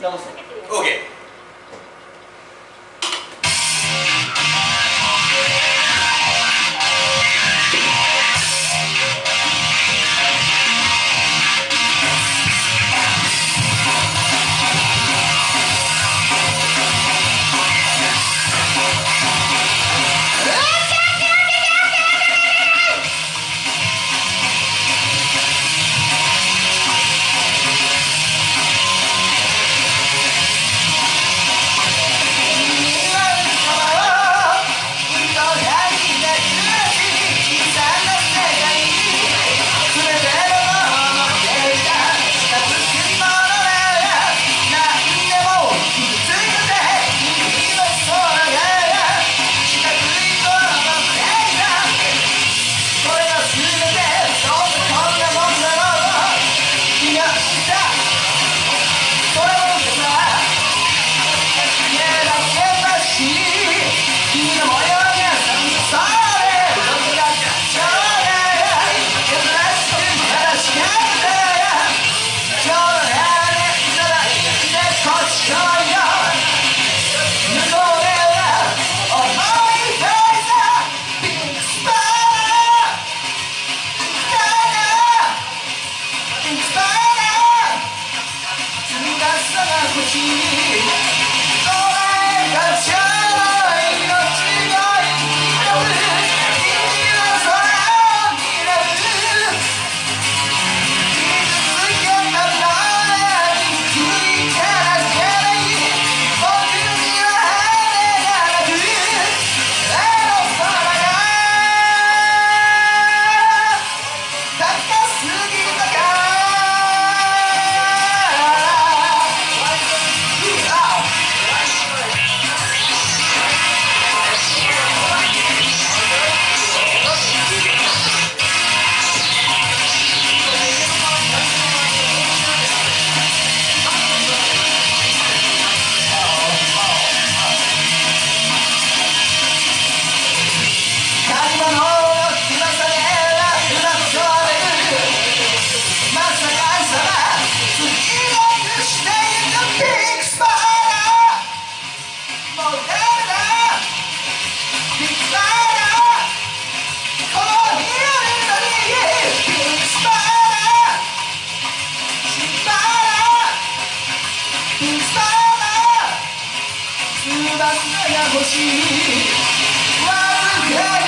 直す OK see. 欲しいわずか